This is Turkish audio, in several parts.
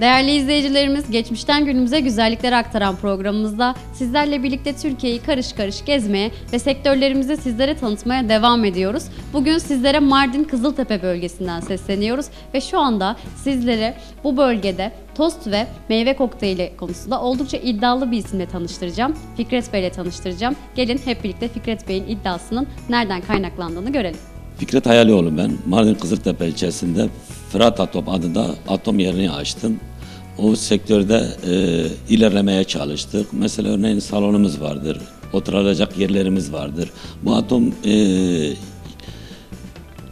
Değerli izleyicilerimiz, geçmişten günümüze güzellikleri aktaran programımızda sizlerle birlikte Türkiye'yi karış karış gezmeye ve sektörlerimizi sizlere tanıtmaya devam ediyoruz. Bugün sizlere Mardin Kızıltepe bölgesinden sesleniyoruz ve şu anda sizlere bu bölgede tost ve meyve kokteyli konusunda oldukça iddialı bir isimle tanıştıracağım. Fikret Bey ile tanıştıracağım. Gelin hep birlikte Fikret Bey'in iddiasının nereden kaynaklandığını görelim. Fikret Hayalioğlu ben. Mardin Kızıltepe ilçesinde Fırat Atom adında atom yerini açtım. O sektörde e, ilerlemeye çalıştık. Mesela örneğin salonumuz vardır, oturacak yerlerimiz vardır. Bu atom e,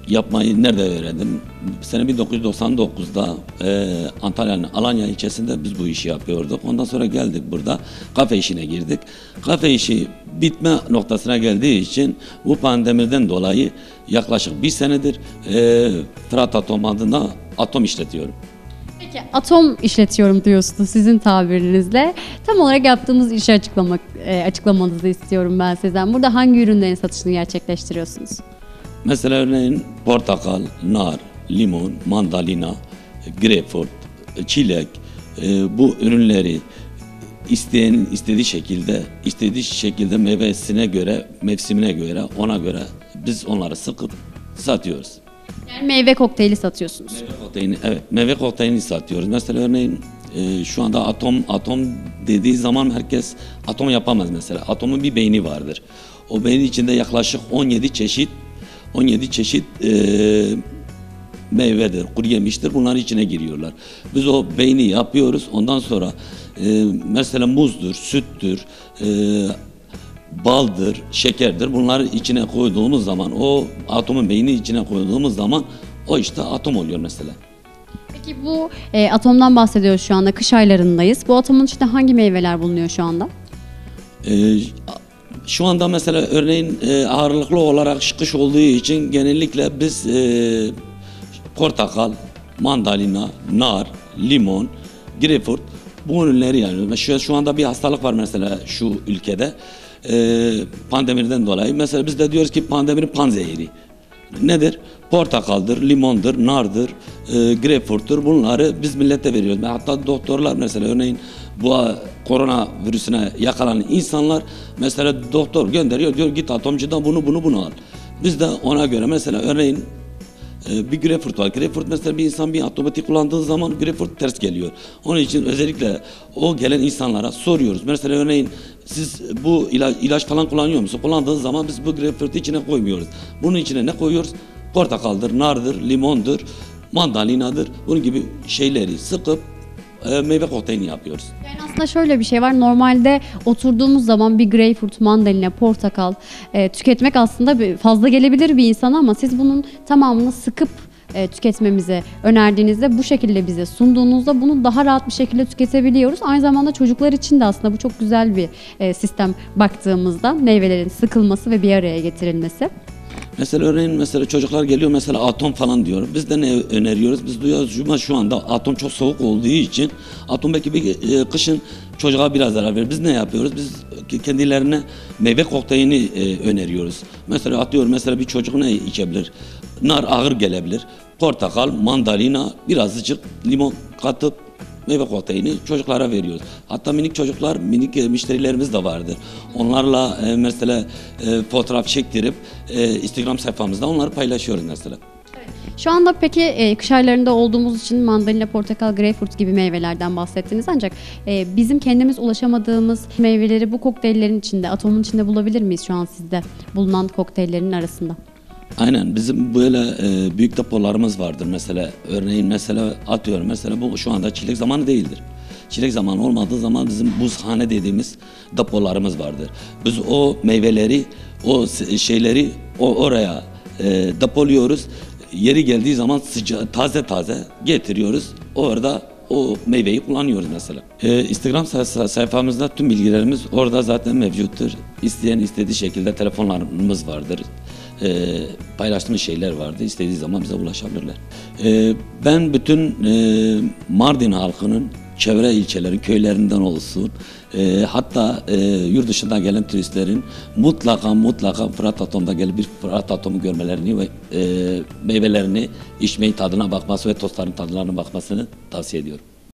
yapmayı nerede öğrendim? Sene 1999'da e, Antalya'nın Alanya ilçesinde biz bu işi yapıyorduk. Ondan sonra geldik burada kafe işine girdik. Kafe işi bitme noktasına geldiği için bu pandemiden dolayı yaklaşık bir senedir e, Fırat Atom adına atom işletiyorum. Peki atom işletiyorum diyorsunuz sizin tabirinizle. Tam olarak yaptığımız işi açıklamak e, açıklamanızı istiyorum ben sizden. Burada hangi ürünlerin satışını gerçekleştiriyorsunuz? Mesela örneğin portakal, nar, limon, mandalina, greyfurt, çilek e, bu ürünleri isteyenin istediği şekilde, istediği şekilde meyvesine göre, mevsimine göre, ona göre biz onları sıkıp satıyoruz. Yani meyve kokteyli satıyorsunuz. Meyve kokteylini, evet, meyve kokteylini satıyoruz. Mesela örneğin e, şu anda atom atom dediği zaman herkes atom yapamaz mesela. Atomun bir beyni vardır. O beynin içinde yaklaşık 17 çeşit 17 çeşit e, meyvedir, kuru yemiştir. Bunların içine giriyorlar. Biz o beyni yapıyoruz. Ondan sonra e, mesela muzdur, süttür, e, baldır, şekerdir. Bunları içine koyduğumuz zaman o atomun beyni içine koyduğumuz zaman o işte atom oluyor mesela. Peki bu e, atomdan bahsediyoruz şu anda. Kış aylarındayız. Bu atomun içinde hangi meyveler bulunuyor şu anda? Ee, şu anda mesela örneğin e, ağırlıklı olarak kış olduğu için genellikle biz e, portakal, mandalina, nar, limon, greyfurt bu ürünleri yani şu, şu anda bir hastalık var mesela şu ülkede e, pandemiden dolayı. Mesela biz de diyoruz ki pandeminin panzehiri. Nedir? Portakaldır, limondur, nardır, e, greyfurttur. Bunları biz millete veriyoruz. Hatta doktorlar mesela örneğin bu korona virüsüne yakalanan insanlar mesela doktor gönderiyor diyor git atomcudan bunu bunu bunu al. Biz de ona göre mesela örneğin e, bir greyfurt var. Greyfurt mesela bir insan bir otomatik kullandığı zaman greyfurt ters geliyor. Onun için özellikle o gelen insanlara soruyoruz. Mesela örneğin siz bu ilaç, ilaç falan kullanıyor musunuz? Kullandığınız zaman biz bu greyfurtu içine koymuyoruz. Bunun içine ne koyuyoruz? Portakaldır, nardır, limondur, mandalinadır. Bunun gibi şeyleri sıkıp e, meyve kokteylini yapıyoruz. Yani aslında şöyle bir şey var. Normalde oturduğumuz zaman bir greyfurt, mandalina, portakal e, tüketmek aslında fazla gelebilir bir insana ama siz bunun tamamını sıkıp e, tüketmemizi önerdiğinizde bu şekilde bize sunduğunuzda bunu daha rahat bir şekilde tüketebiliyoruz. Aynı zamanda çocuklar için de aslında bu çok güzel bir e, sistem baktığımızda meyvelerin sıkılması ve bir araya getirilmesi. Mesela örneğin mesela çocuklar geliyor mesela atom falan diyor. Biz de ne öneriyoruz? Biz duyuyoruz ama şu anda atom çok soğuk olduğu için atom belki bir e, kışın çocuğa biraz zarar verir. Biz ne yapıyoruz? Biz kendilerine meyve kokteylini e, öneriyoruz. Mesela atıyorum mesela bir çocuk ne içebilir? Nar ağır gelebilir. Portakal, mandalina, birazcık limon katıp meyve kokteylini çocuklara veriyoruz. Hatta minik çocuklar, minik e, müşterilerimiz de vardır. Onlarla e, mesela e, fotoğraf çektirip e, Instagram sayfamızda onları paylaşıyoruz mesela. Şu anda peki e, kış aylarında olduğumuz için mandalina, portakal, greyfurt gibi meyvelerden bahsettiniz ancak e, bizim kendimiz ulaşamadığımız meyveleri bu kokteyllerin içinde, atomun içinde bulabilir miyiz şu an sizde bulunan kokteyllerin arasında? Aynen bizim böyle e, büyük depolarımız vardır mesela. Örneğin mesela atıyorum mesela bu şu anda çilek zamanı değildir. Çilek zamanı olmadığı zaman bizim buzhane dediğimiz depolarımız vardır. Biz o meyveleri, o şeyleri o oraya e, depoluyoruz. Yeri geldiği zaman sıca taze taze getiriyoruz. Orada o meyveyi kullanıyoruz mesela. E, Instagram say- sayfamızda tüm bilgilerimiz orada zaten mevcuttur. İsteyen istediği şekilde telefonlarımız vardır e, paylaştığımız şeyler vardı. İstediği zaman bize ulaşabilirler. E, ben bütün e, Mardin halkının çevre ilçelerin, köylerinden olsun, e, hatta e, yurt dışından gelen turistlerin mutlaka mutlaka Fırat Atom'da gelip bir Fırat Atom'u görmelerini ve e, meyvelerini içmeyi tadına bakması ve tostların tadlarına bakmasını tavsiye ediyorum.